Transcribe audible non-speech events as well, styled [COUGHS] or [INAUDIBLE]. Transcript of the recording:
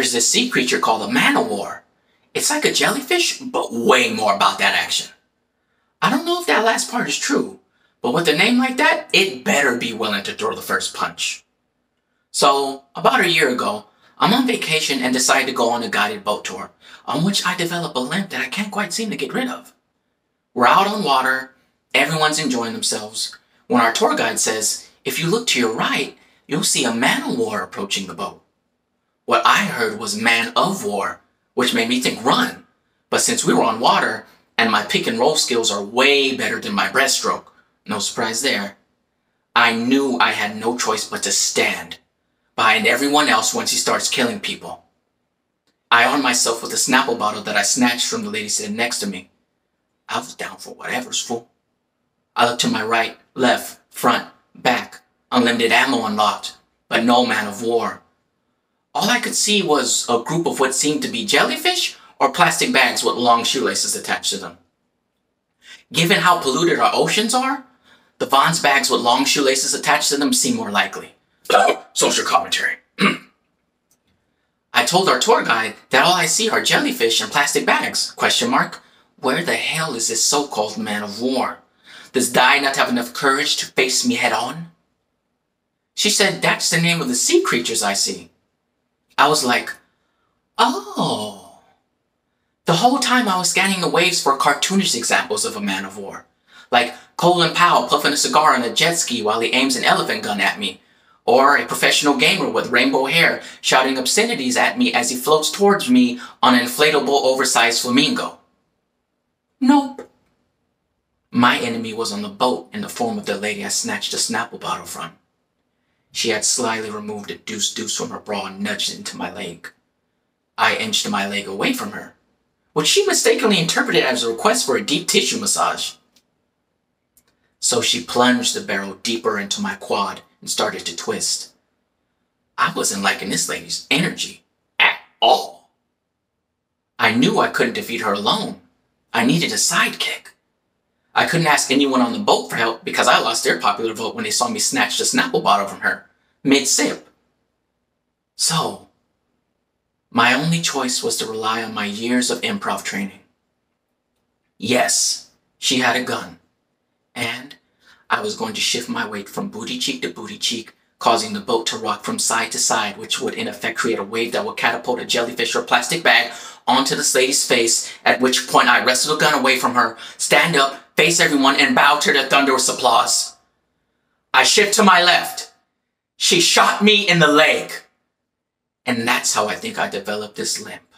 there's this sea creature called a man-o-war. It's like a jellyfish, but way more about that action. I don't know if that last part is true, but with a name like that, it better be willing to throw the first punch. So, about a year ago, I'm on vacation and decide to go on a guided boat tour, on which I develop a limp that I can't quite seem to get rid of. We're out on water, everyone's enjoying themselves, when our tour guide says, if you look to your right, you'll see a man of war approaching the boat. What I heard was man of war, which made me think run. But since we were on water, and my pick and roll skills are way better than my breaststroke, no surprise there, I knew I had no choice but to stand behind everyone else once he starts killing people. I armed myself with a Snapple bottle that I snatched from the lady sitting next to me. I was down for whatever's fool. I looked to my right, left, front, back, unlimited ammo unlocked, but no man of war. All I could see was a group of what seemed to be jellyfish or plastic bags with long shoelaces attached to them. Given how polluted our oceans are, the Vons bags with long shoelaces attached to them seem more likely. [COUGHS] Social commentary. [CLEARS THROAT] I told our tour guide that all I see are jellyfish and plastic bags. Question mark. Where the hell is this so-called man of war? Does Dai not have enough courage to face me head on? She said that's the name of the sea creatures I see. I was like, oh. The whole time I was scanning the waves for cartoonish examples of a man of war. Like Colin Powell puffing a cigar on a jet ski while he aims an elephant gun at me. Or a professional gamer with rainbow hair shouting obscenities at me as he floats towards me on an inflatable oversized flamingo. Nope. My enemy was on the boat in the form of the lady I snatched a Snapple bottle from. She had slyly removed a deuce deuce from her bra and nudged it into my leg. I inched my leg away from her, which she mistakenly interpreted as a request for a deep tissue massage. So she plunged the barrel deeper into my quad and started to twist. I wasn't liking this lady's energy at all. I knew I couldn't defeat her alone. I needed a sidekick. I couldn't ask anyone on the boat for help because I lost their popular vote when they saw me snatch the Snapple bottle from her, mid-sip. So, my only choice was to rely on my years of improv training. Yes, she had a gun, and I was going to shift my weight from booty cheek to booty cheek, causing the boat to rock from side to side, which would in effect create a wave that would catapult a jellyfish or plastic bag onto this lady's face, at which point I wrestle the gun away from her, stand up, face everyone, and bow to the thunderous applause. I shift to my left. She shot me in the leg. And that's how I think I developed this limp.